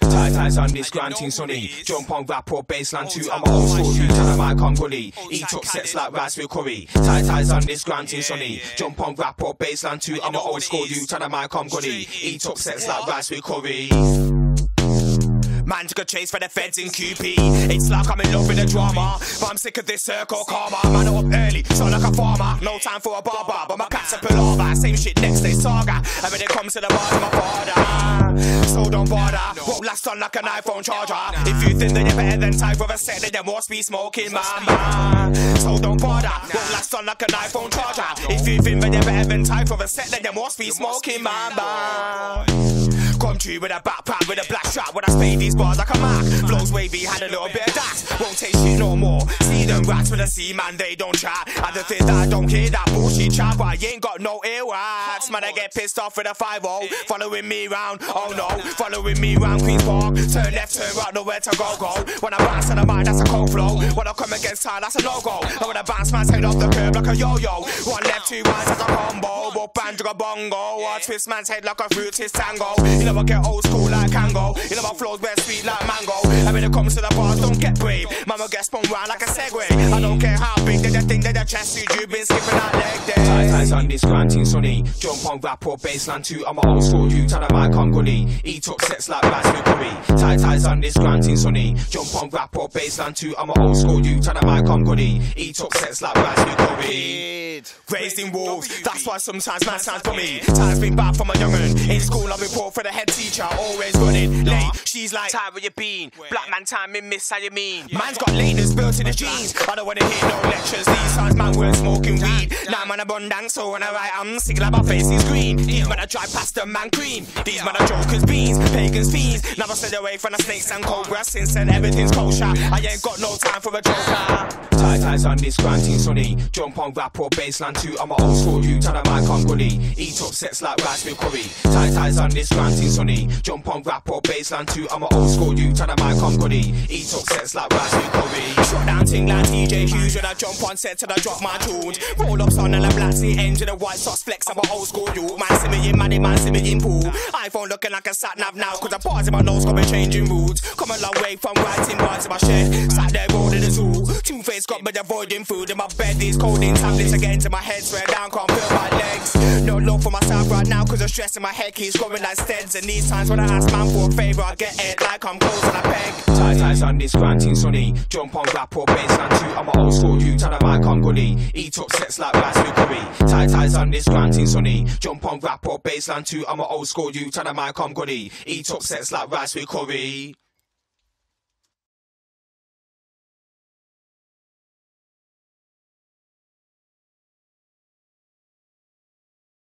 Tight ties on this grime ting sonny. Jump on rap or baseline too. I'm a old school dude and I might come gully. Eat up sets like raspberry curry. Tight ties on this grime ting sonny. Jump on rap or baseline too. I'm a old school dude and I might come gully. Eat up sets like raspberry curry. Man took a chase for the feds in QP. It's like I'm in love with the drama. But I'm sick of this circle karma. Man, I'm up early, sound like a farmer. No time for a barber, but my cat's a pullover. Same shit next day saga. And when it comes to the bar, my father. So don't bother. Won't last on like an iPhone charger. If you think that you're better than type of a set, then you must be smoking, mama. So don't bother. Won't last on like an iPhone charger. If you think that you're better than type of a set, then you must be smoking, mama. Come true with a backpack with a black strap when I spade these bars like a Mac. Flows wavy, had a little bit of that. Won't take shit no more. See them rats with a mm. C man, they don't chat. I just think that I don't hear that bullshit chat, but I ain't got no earwax. Man, I get pissed off with a 5 0. Following me round, oh no. Following me round Queen's Park. Turn left, turn right, nowhere to go, go. When I bounce to the mind, that's a cold flow. When I come against time, that's a no go. And when I bounce man's head off the curb like a yo yo. One left, two rights, that's a combo. But banjo a bongo. I twist man's head like a fruit twist tango. You know I get old school like Kango. You know my flows best sweet like mango. And when it comes to the bars, don't get brave. Mama get spun round like a Segway. I don't care how big that you think that your chest suit you been skipping that leg day. Tight ties on this grime ting sonny. Jump on rap or baseline too. I'm a old school dude, tell them I come gully. Eat sets like raspberry curry. Tight ties on this grime ting sonny. Jump on rap or baseline too. I'm a old school dude, tell them I come gully. Eat sets like raspberry curry. Raised in wolves, that's why sometimes man sounds bummy. Time's been bad for my young'un. In school, I report for the head teacher, always running late. She's like, Time where you been? Black man timing, miss how you mean? Man's got latest built in his jeans. I don't wanna hear no lectures. These times, man, we're smoking weed. Now man, I'm on dance, so when I write, I'm sick like my face is green. These men I drive past the man cream. These men are jokers, beans, pagans, fiends. Never stayed away from the snakes and cobras since then everything's kosher. I ain't got no time for a joker. Tight ties on this grime ting sonny. Jump on rap or baseline too. I'm a old school dude, tell them I come gully. Eat up sets like raspberry curry. Tight ties on this grime ting sonny. Jump on rap or baseline too. I'm a old school dude, tell them I come gully. Eat up sets like raspberry curry. Shut down ting like DJ Hughes when I jump on set till I drop my tunes. Roll up son and a black sea engine, a white sauce flex. I'm a old school dude. Man, me in money, man, me in pool. iPhone looking like a sat nav now, cause the bars in my nose got me changing moods. Come a long way from writing words in my shed. Sat there rolling the tool. Got me avoiding food in my bed. These codeine tablets again to my head, swear down, can't feel my legs. No love for myself right now, cause the stress in my head keeps growing like steads. And these times when I ask man for a favor, I get it like I'm close and I beg. Tight ties on this grime ting sonny. Jump on rap or baseline two. I'm a old school dude, tell them I come gully. Eat up sets like raspberry curry. Tight ties on this grime ting sonny. Jump on rap or baseline two. I'm a old school dude, tell them I come gully. Eat up sets like raspberry curry.